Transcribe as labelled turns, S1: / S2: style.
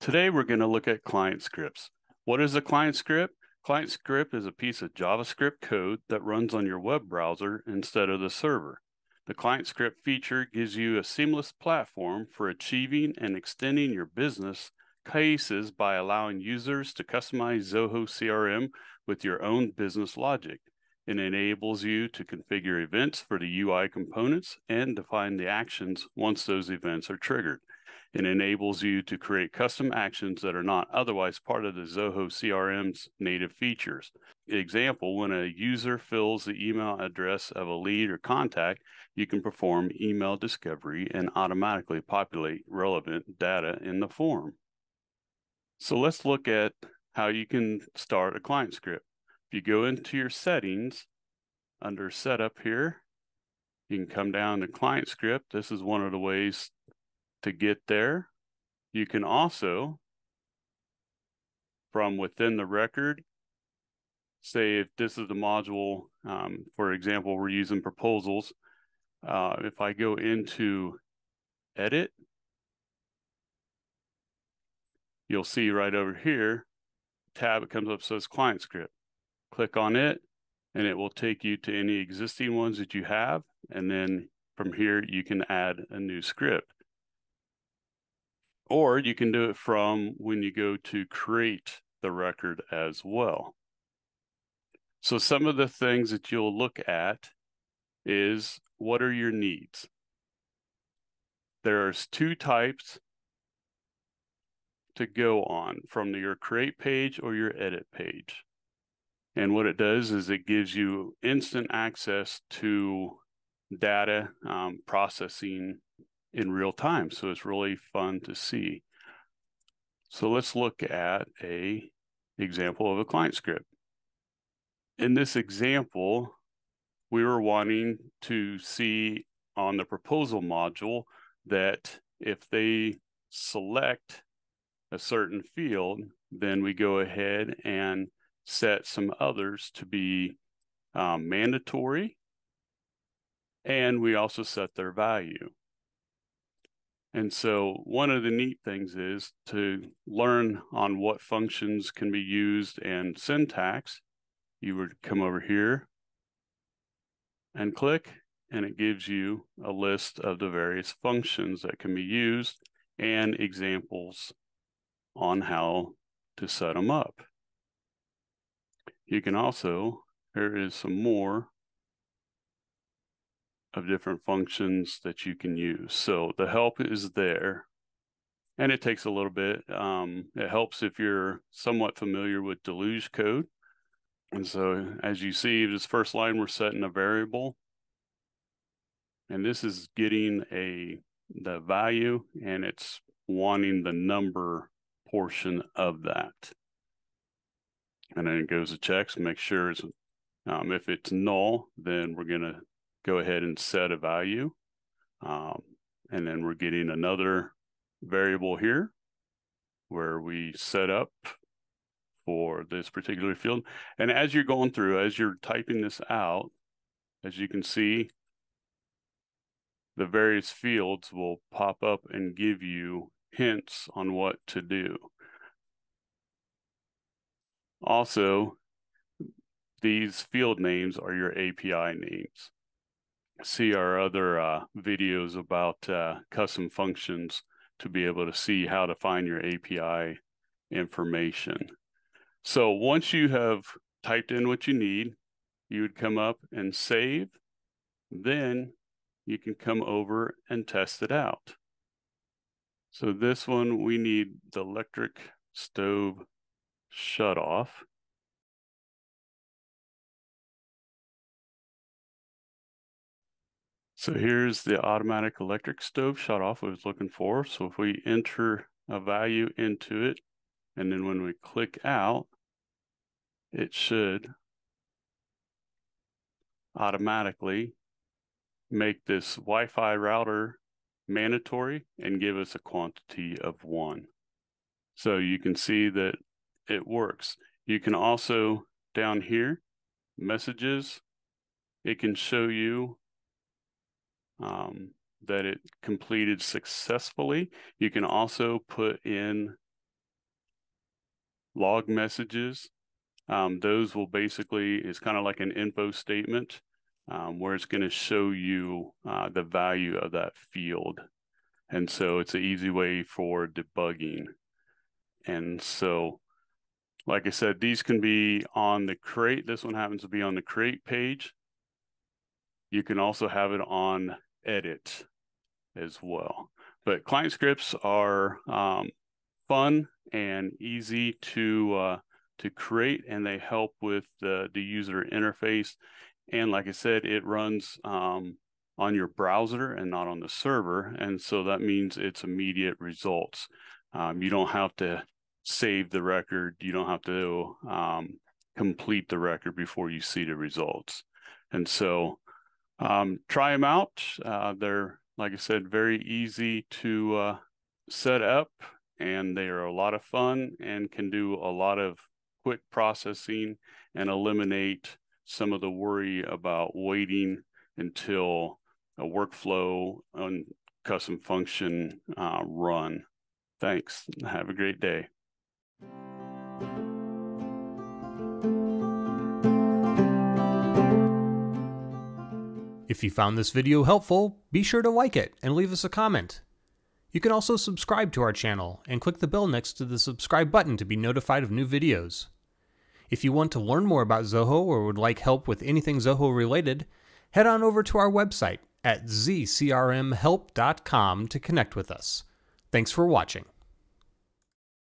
S1: Today we're going to look at client scripts. What is a client script? Client script is a piece of JavaScript code that runs on your web browser instead of the server. The client script feature gives you a seamless platform for achieving and extending your business cases by allowing users to customize Zoho CRM with your own business logic. It enables you to configure events for the UI components and define the actions once those events are triggered. It enables you to create custom actions that are not otherwise part of the Zoho CRM's native features. Example, when a user fills the email address of a lead or contact, you can perform email discovery and automatically populate relevant data in the form. So let's look at how you can start a client script. If you go into your settings under setup here, you can come down to client script. This is one of the ways to get there. You can also, from within the record, say if this is the module, um, for example, we're using proposals. Uh, if I go into edit, you'll see right over here, tab, it comes up says client script. Click on it, and it will take you to any existing ones that you have. And then from here, you can add a new script. Or you can do it from when you go to create the record as well. So some of the things that you'll look at is what are your needs? There's two types to go on from your create page or your edit page. And what it does is it gives you instant access to data um, processing in real time. So it's really fun to see. So let's look at a example of a client script. In this example, we were wanting to see on the proposal module that if they select a certain field, then we go ahead and set some others to be um, mandatory. And we also set their value. And so one of the neat things is to learn on what functions can be used and syntax. You would come over here and click, and it gives you a list of the various functions that can be used and examples on how to set them up. You can also, there is some more of different functions that you can use. So the help is there and it takes a little bit. Um, it helps if you're somewhat familiar with deluge code. And so as you see, this first line, we're setting a variable. And this is getting a the value and it's wanting the number portion of that. And then it goes to checks, make sure it's um, if it's null, then we're going to go ahead and set a value. Um, and then we're getting another variable here where we set up for this particular field. And as you're going through, as you're typing this out, as you can see, the various fields will pop up and give you hints on what to do. Also, these field names are your API names see our other uh, videos about uh, custom functions to be able to see how to find your API information. So once you have typed in what you need, you would come up and save. Then you can come over and test it out. So this one, we need the electric stove shut off. So here's the automatic electric stove shut off we was looking for. So if we enter a value into it, and then when we click out, it should automatically make this Wi-Fi router mandatory and give us a quantity of one. So you can see that it works. You can also down here, messages, it can show you um, that it completed successfully. You can also put in log messages. Um, those will basically, is kind of like an info statement um, where it's going to show you uh, the value of that field. And so it's an easy way for debugging. And so, like I said, these can be on the create. This one happens to be on the create page. You can also have it on edit as well. But client scripts are um, fun and easy to uh, to create, and they help with the, the user interface. And like I said, it runs um, on your browser and not on the server, and so that means it's immediate results. Um, you don't have to save the record. You don't have to um, complete the record before you see the results. And so um, try them out. Uh, they're, like I said, very easy to uh, set up and they are a lot of fun and can do a lot of quick processing and eliminate some of the worry about waiting until a workflow and custom function uh, run. Thanks. Have a great day.
S2: If you found this video helpful, be sure to like it and leave us a comment. You can also subscribe to our channel and click the bell next to the subscribe button to be notified of new videos. If you want to learn more about Zoho or would like help with anything Zoho related, head on over to our website at zcrmhelp.com to connect with us. Thanks for watching.